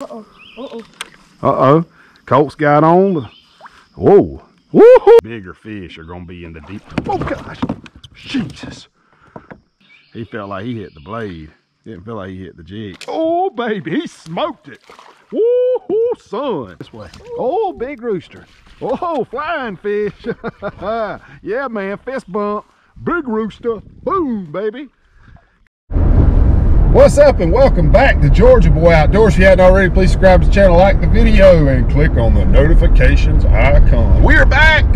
Uh-oh. Uh-oh. Uh-oh. Colt's got on. the- Whoa. Woohoo! Bigger fish are going to be in the deep. Oh, gosh. Jesus. He felt like he hit the blade. Didn't feel like he hit the jig. Oh, baby. He smoked it. Woo-hoo, son. This way. Oh, big rooster. Oh, flying fish. yeah, man. Fist bump. Big rooster. Boom, baby. What's up and welcome back to Georgia Boy Outdoors. If you hadn't already, please subscribe to the channel, like the video, and click on the notifications icon. We're back!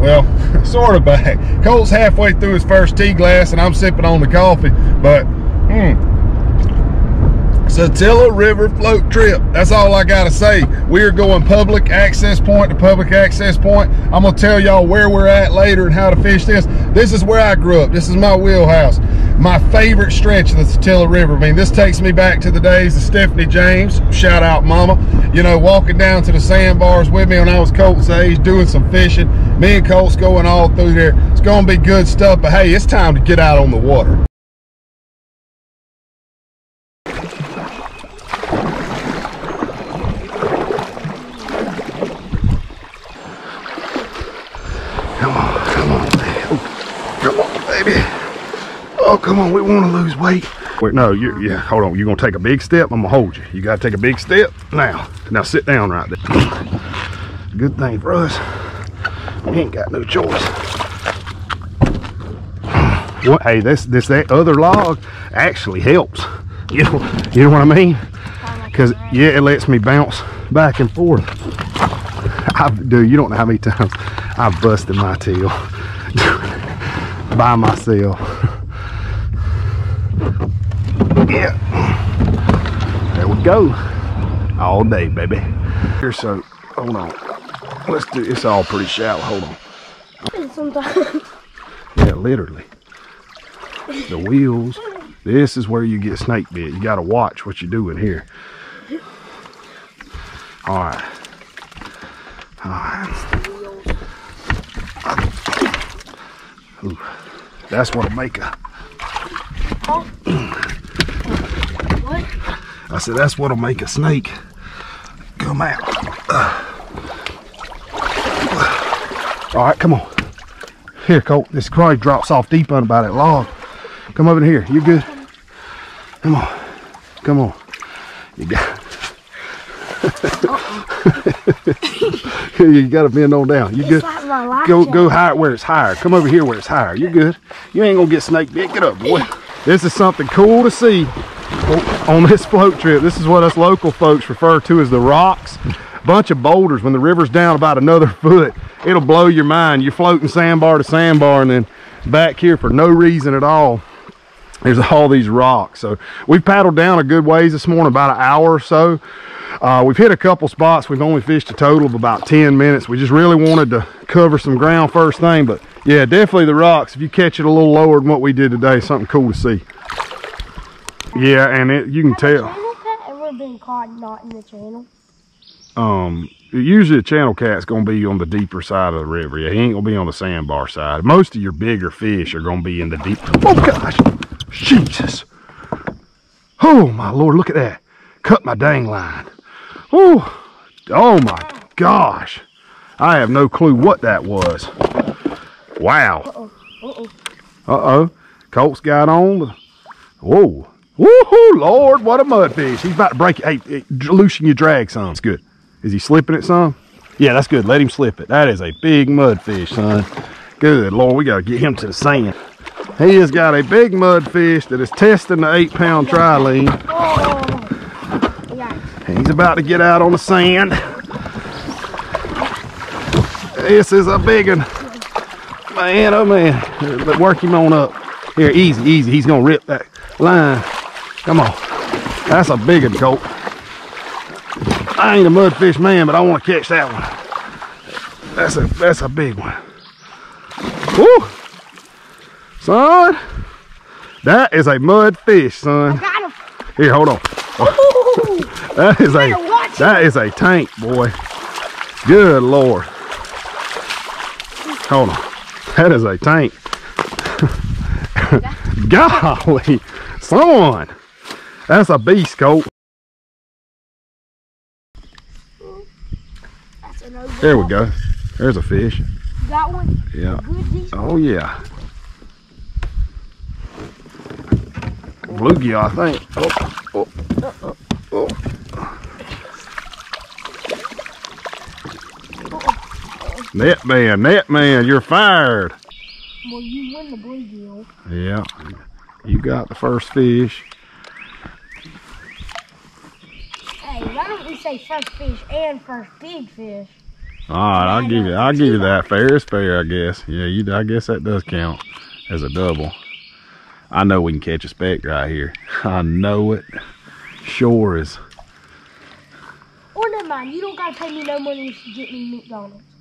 Well, sort of back. Colt's halfway through his first tea glass and I'm sipping on the coffee, but hmm. Satilla River float trip. That's all I gotta say. We are going public access point to public access point. I'm gonna tell y'all where we're at later and how to fish this. This is where I grew up. This is my wheelhouse. My favorite stretch of the Satilla River. I mean, this takes me back to the days of Stephanie James. Shout out, Mama. You know, walking down to the sandbars with me when I was Colt's age, doing some fishing. Me and Colt's going all through there. It's gonna be good stuff, but hey, it's time to get out on the water. Come on, come on, baby. Come on, baby. Oh, come on, we want to lose weight. Wait, no, you, yeah, hold on. You're going to take a big step. I'm going to hold you. You got to take a big step. Now, now sit down right there. Good thing for us. We ain't got no choice. What? Hey, this, this, that other log actually helps. You know, you know what I mean? Because, yeah, it lets me bounce back and forth. I've, dude, you don't know how many times I've busted my tail by myself. Yeah. There we go. All day, baby. Here, so, hold on. Let's do, it's all pretty shallow. Hold on. Sometimes. Yeah, literally. The wheels. This is where you get snake bit. You got to watch what you're doing here. All right. All right. Ooh, that's what'll make a. What? I said that's what'll make a snake come out. All right, come on. Here, Colt. This probably drops off deep under by that log. Come over here. You good? Come on. Come on. You got. you got to bend on down. You good? like Go go higher where it's higher. Come over here where it's higher. You good? You ain't gonna get snake bit. Get up, boy. This is something cool to see on this float trip. This is what us local folks refer to as the rocks. Bunch of boulders. When the river's down about another foot, it'll blow your mind. You're floating sandbar to sandbar and then back here for no reason at all there's all these rocks. So we've paddled down a good ways this morning, about an hour or so. Uh, we've hit a couple spots. We've only fished a total of about 10 minutes. We just really wanted to cover some ground first thing, but yeah, definitely the rocks. If you catch it a little lower than what we did today, something cool to see. Yeah, and it, you can tell. channel cat ever been caught not in the channel? Um, usually a channel cat's gonna be on the deeper side of the river. Yeah, he ain't gonna be on the sandbar side. Most of your bigger fish are gonna be in the deep. Oh gosh, Jesus! Oh my lord, look at that! Cut my dang line. Oh, oh my gosh! I have no clue what that was. Wow. Uh-oh. Uh-oh. Uh oh, Colt's got on. Whoa. Woohoo, Lord, what a mudfish. He's about to break it. Hey, hey, loosen your drag some. It's good. Is he slipping it some? Yeah, that's good. Let him slip it. That is a big mudfish, son. Good Lord, we got to get him to the sand. He has got a big mudfish that is testing the eight pound trilene. Oh. Yeah. He's about to get out on the sand. This is a big one. Man, oh man. But work him on up. Here, easy, easy. He's gonna rip that line. Come on. That's a big one, Colt. I ain't a mudfish man, but I want to catch that one. That's a that's a big one. Woo! Son, that is a mudfish, son. Got him. Here, hold on. That is a that is a tank, boy. Good lord. Hold on. That is a tank. Golly, someone! that's a beast, Colt. There we go. There's a fish. That one? Yeah. Oh, yeah. Bluegill, I think. Oh, oh, oh, oh, oh. Net man, net man, you're fired. Well, you win the bluegill. Yeah. You got the first fish. Hey, why don't we say first fish and first big fish? All right, I'll give you. I'll give you that. Fair is fair, I guess. Yeah, you. I guess that does count as a double. I know we can catch a speck right here. I know it. Sure is. Or never mind, you don't gotta pay me no money if you get me McDonald's.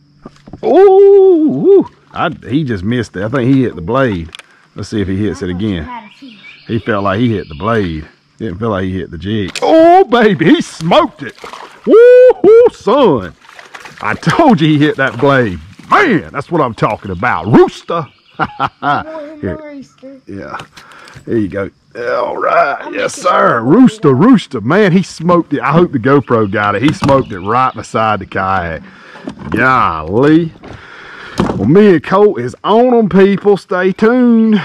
Ooh, I, he just missed it. I think he hit the blade. Let's see if he hits it again. had a fish. He felt like he hit the blade. Didn't feel like he hit the jig. Oh, baby, he smoked it. Woo, son. I told you he hit that blade. Man, that's what I'm talking about. Rooster. I want him Here. rooster. Yeah. There you go. All right. I'm yes, sir. Rooster, rooster. Man, he smoked it. I hope the GoPro got it. He smoked it right beside the kayak. Golly. Well, me and Colt is on them, people. Stay tuned.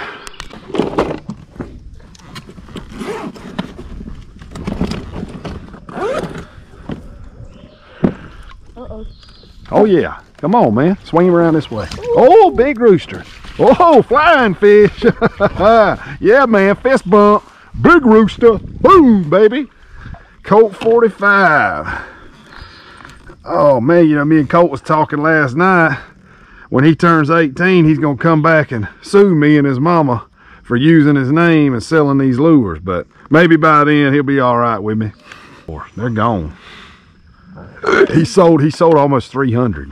Uh-oh. Oh, yeah. Come on, man. Swing him around this way. Oh, big rooster. Oh, flying fish. yeah, man. Fist bump. Big rooster. Boom, baby. Colt 45. Oh, man. You know, me and Colt was talking last night. When he turns 18, he's going to come back and sue me and his mama for using his name and selling these lures. But maybe by then he'll be all right with me. They're gone. He sold. He sold almost 300.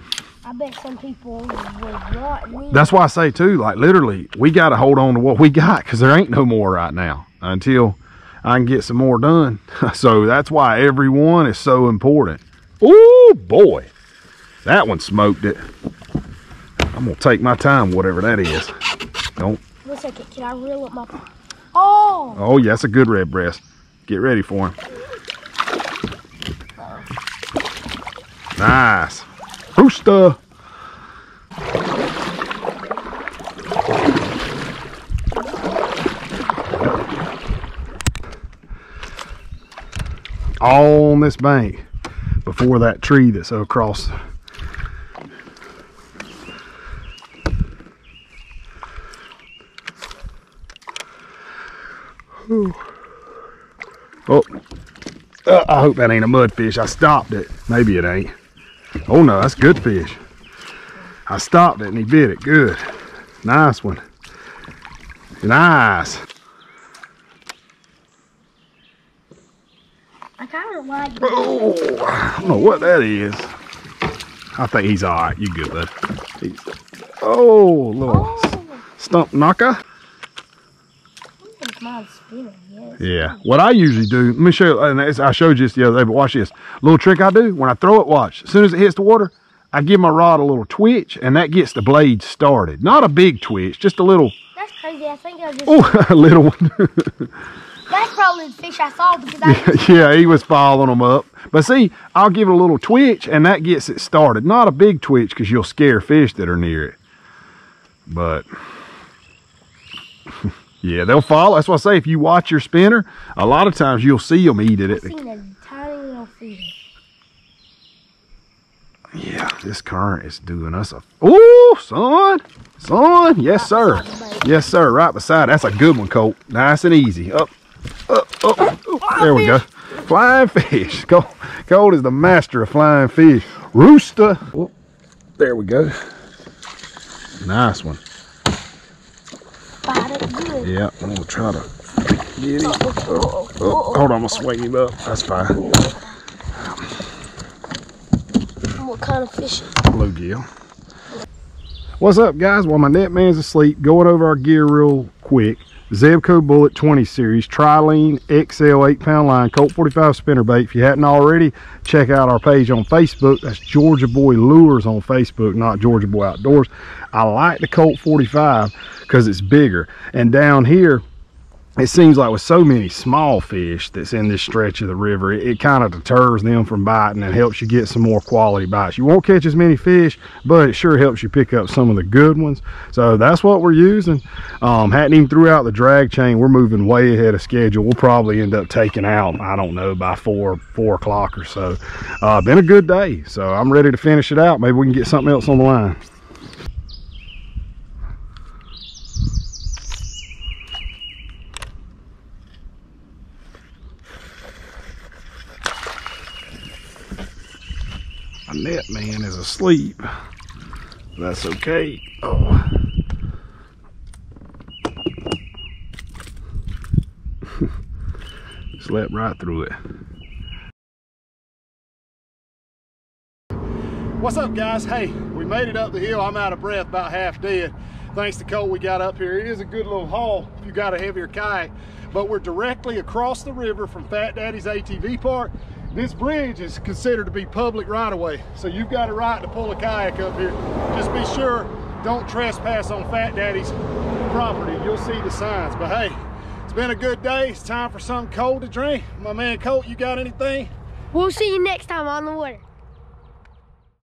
Bet some people would. That's why I say too, like literally, we got to hold on to what we got because there ain't no more right now until I can get some more done. so that's why every one is so important. Oh boy, that one smoked it. I'm gonna take my time, whatever that is. Don't. One second, can I reel up my... Oh! Oh yeah, that's a good red breast. Get ready for him. Nice, rooster. On this bank before that tree that's across. Oh, Uh, I hope that ain't a mudfish. I stopped it. Maybe it ain't. Oh no, that's good fish. I stopped it and he bit it. Good. Nice one. Nice. I kind of like Oh, I don't know what that is. I think he's all right. You good, bud? He's, oh, little Oh! stump knocker. Spinning. Yeah. What I usually do, let me show you, and I showed you this the other day, but watch this. Little trick I do, when I throw it, watch. As soon as it hits the water, I give my rod a little twitch, and that gets the blade started. Not a big twitch, just a little, That's crazy. I think I just... oh, a little one. That's probably the fish I saw because I... yeah, he was following them up. But see, I'll give it a little twitch, and that gets it started. Not a big twitch, because you'll scare fish that are near it. But, yeah, they'll follow. That's why I say, if you watch your spinner, a lot of times you'll see them eat it. I At the, seen a tiny little fish. yeah, this current is doing us a... Oh, son! Son! Yes, sir. beside the bank. Yes, sir. Right beside. That's a good one, Colt. Nice and easy. Up, up. up. There we go. Flying fish. Colt is the master of flying fish. Rooster. Oh, there we go. Nice one. Yeah, I'm gonna try to get him. Oh, Oh, hold on, I'm gonna swing him up. That's fine. What kind of fish? bluegill. What's up, guys? While my net man's asleep, going over our gear real quick. Zebco Bullet 20 series, Trilene XL 8 pound line, Colt 45 spinnerbait. If you hadn't already, check out our page on Facebook. That's Georgia Boy Lures on Facebook, not Georgia Boy Outdoors. I like the Colt 45 because it's bigger. And down here, it seems like with so many small fish that's in this stretch of the river, it, it kind of deters them from biting and helps you get some more quality bites. You won't catch as many fish, but it sure helps you pick up some of the good ones. So that's what we're using. Um, hadn't even threw out the drag chain. We're moving way ahead of schedule. We'll probably end up taking out, I don't know, by four, four o'clock or so. Uh, been a good day. So I'm ready to finish it out. Maybe we can get something else on the line. Net man is asleep. That's okay. Oh. Slept right through it. What's up guys? Hey, we made it up the hill. I'm out of breath, about half dead. Thanks to Colt we got up here. It is a good little haul if you got a heavier kayak, but we're directly across the river from Fat Daddy's ATV park. This bridge is considered to be public right of way, so you've got a right to pull a kayak up here. Just be sure, don't trespass on Fat Daddy's property. You'll see the signs, but hey, it's been a good day. It's time for something cold to drink. My man Colt, you got anything? We'll see you next time on the water.